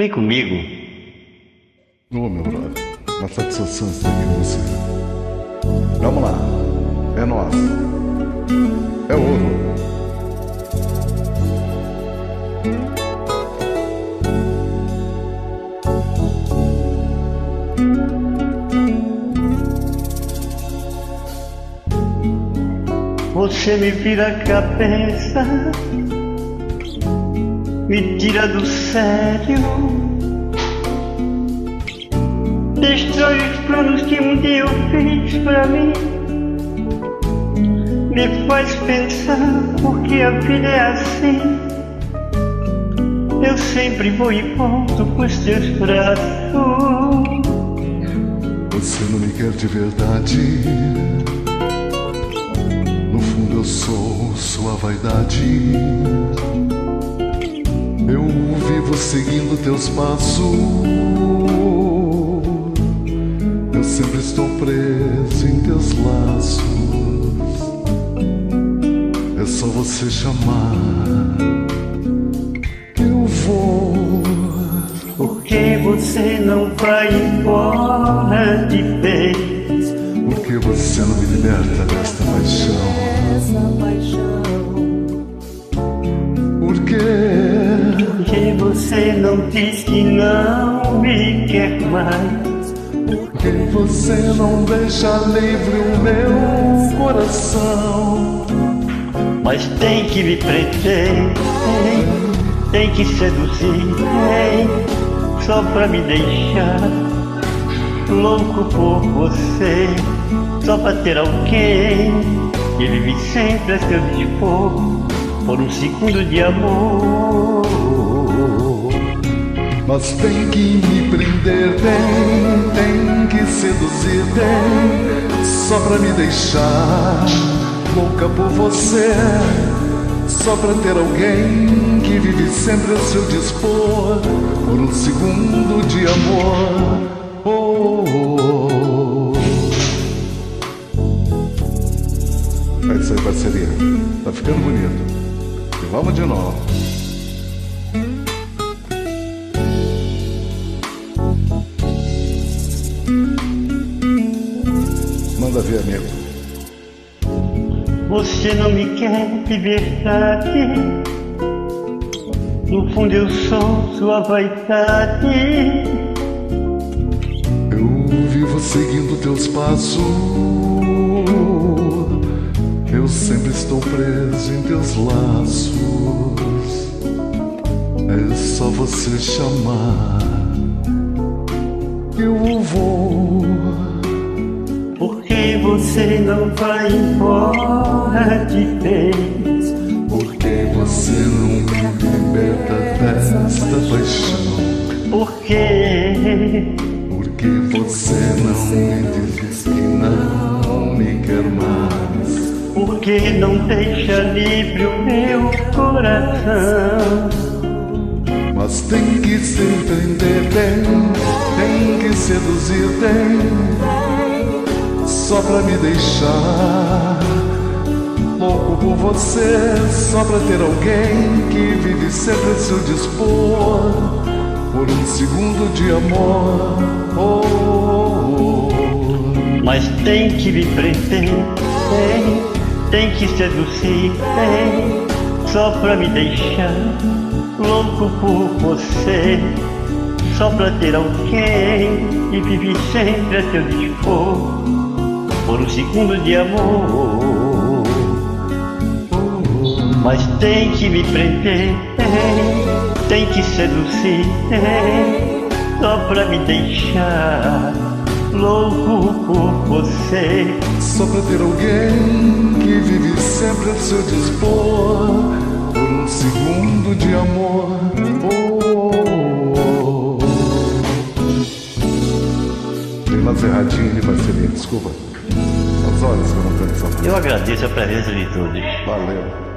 Vem comigo. Ô, meu brother, uma satisfação estar aqui com você. Vamos lá, é nosso. É ouro. Você me vira a cabeça, me tira do sério, os planos que um dia eu fiz pra mim, me faz pensar porque a vida é assim. Eu sempre vou e volto com os teus braços. Você não me quer de verdade. No fundo eu sou sua vaidade. Eu vivo seguindo teus passos. Eu sempre estou preso em teus laços. É só você chamar que eu vou. Por que você não vai embora de vez? Porque você não me liberta desta paixão. Porque Porque você não diz que não me quer mais? Porque você não deixa livre o meu coração. Mas tem que me prender, tem, que seduzir, só pra me deixar louco por você, só pra ter alguém que vive sempre a seu dispor por um segundo de amor. Mas tem que me prender, que seduzir, tem, só pra me deixar louca por você. Só pra ter alguém que vive sempre a seu dispor por um segundo de amor. Oh, oh, oh. É isso aí, parceria. Tá ficando bonito. E vamos de novo. Você não me quer de verdade. No fundo eu sou sua vaidade. Eu vivo seguindo teus passos. Eu sempre estou preso em teus laços. É só você chamar. Eu vou. Você não vai embora de vez? Porque você não me liberta desta paixão. Por que? Porque você não me diz que não me quer mais. Por que não deixa livre o meu coração? Mas tem que se entender, tem, tem que seduzir, tem. Só pra me deixar. Louco por você, só pra ter alguém que vive sempre a seu dispor. Por um segundo de amor. Oh, oh, oh. Mas tem que me prender, tem, tem que seduzir, tem, só pra me deixar louco por você, só pra ter alguém que vive sempre a seu dispor por um segundo de amor. Mas tem que me prender, tem, que seduzir, só pra me deixar louco por você. Só pra ter alguém que vive sempre a seu dispor por um segundo de amor. Oh, oh, oh. Tem uma ferradinha parceria, desculpa. Os olhos que eu não tenho Eu agradeço a presença de todos. Valeu.